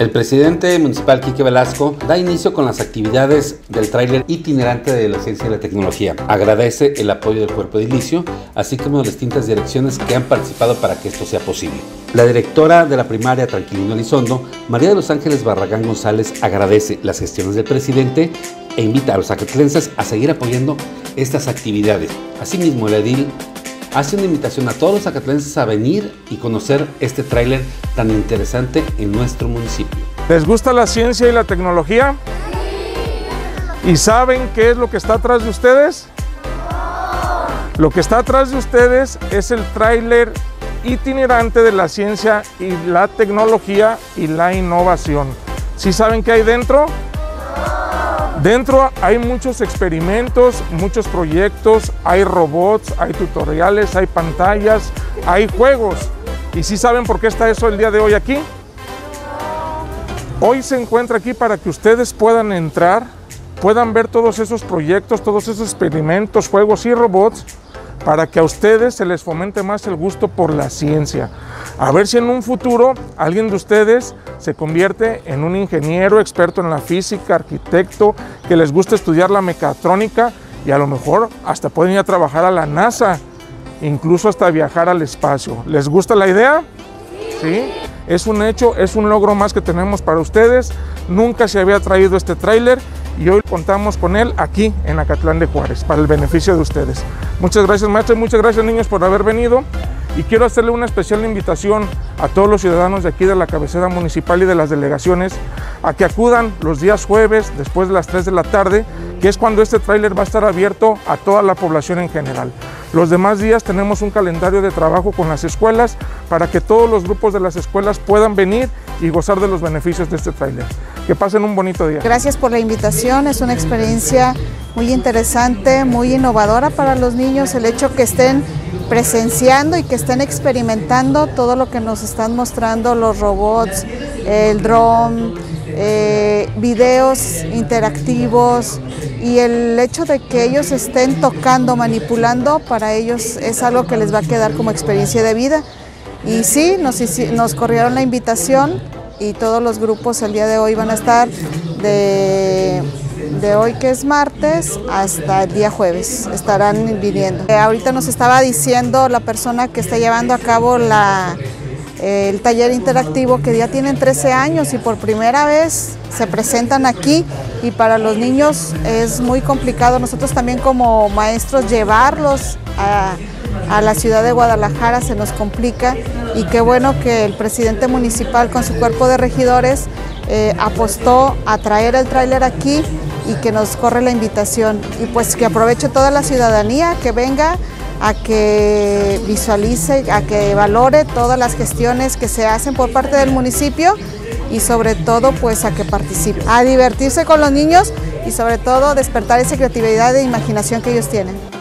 El presidente municipal Quique Velasco da inicio con las actividades del tráiler itinerante de la ciencia y la tecnología. Agradece el apoyo del cuerpo edilicio, así como de distintas direcciones que han participado para que esto sea posible. La directora de la primaria Tranquilino Elizondo, María de los Ángeles Barragán González, agradece las gestiones del presidente e invita a los acatlenses a seguir apoyando estas actividades. Asimismo, el edil hace una invitación a todos los acatlenses a venir y conocer este tráiler tan interesante en nuestro municipio. ¿Les gusta la ciencia y la tecnología? ¿Y saben qué es lo que está atrás de ustedes? Lo que está atrás de ustedes es el tráiler itinerante de la ciencia y la tecnología y la innovación. ¿Sí saben qué hay dentro? Dentro hay muchos experimentos, muchos proyectos, hay robots, hay tutoriales, hay pantallas, hay juegos. ¿Y si saben por qué está eso el día de hoy aquí? Hoy se encuentra aquí para que ustedes puedan entrar, puedan ver todos esos proyectos, todos esos experimentos, juegos y robots para que a ustedes se les fomente más el gusto por la ciencia. A ver si en un futuro alguien de ustedes se convierte en un ingeniero experto en la física, arquitecto, que les gusta estudiar la mecatrónica y a lo mejor hasta pueden ir a trabajar a la NASA, incluso hasta viajar al espacio. ¿Les gusta la idea? Sí. Es un hecho, es un logro más que tenemos para ustedes. Nunca se había traído este tráiler y hoy contamos con él aquí en Acatlán de Juárez para el beneficio de ustedes. Muchas gracias maestro muchas gracias niños por haber venido y quiero hacerle una especial invitación a todos los ciudadanos de aquí de la cabecera municipal y de las delegaciones a que acudan los días jueves después de las 3 de la tarde, que es cuando este tráiler va a estar abierto a toda la población en general. Los demás días tenemos un calendario de trabajo con las escuelas para que todos los grupos de las escuelas puedan venir y gozar de los beneficios de este tráiler. Que pasen un bonito día. Gracias por la invitación, es una experiencia muy interesante, muy innovadora para los niños, el hecho que estén presenciando y que estén experimentando todo lo que nos están mostrando los robots, el drone, eh, videos interactivos y el hecho de que ellos estén tocando, manipulando, para ellos es algo que les va a quedar como experiencia de vida. Y sí, nos, corrieron la invitación y todos los grupos el día de hoy van a estar de, de hoy que es martes hasta el día jueves, estarán viniendo. Eh, ahorita nos estaba diciendo la persona que está llevando a cabo la, el taller interactivo que ya tienen 13 años y por primera vez se presentan aquí y para los niños es muy complicado. Nosotros también como maestros llevarlos a, la ciudad de Guadalajara se nos complica y qué bueno que el presidente municipal con su cuerpo de regidores eh, apostó a traer el tráiler aquí y que nos corre la invitación y pues que aproveche toda la ciudadanía que venga a que visualice, a que valore todas las gestiones que se hacen por parte del municipio y sobre todo pues a que participe, a divertirse con los niños y sobre todo despertar esa creatividad e imaginación que ellos tienen.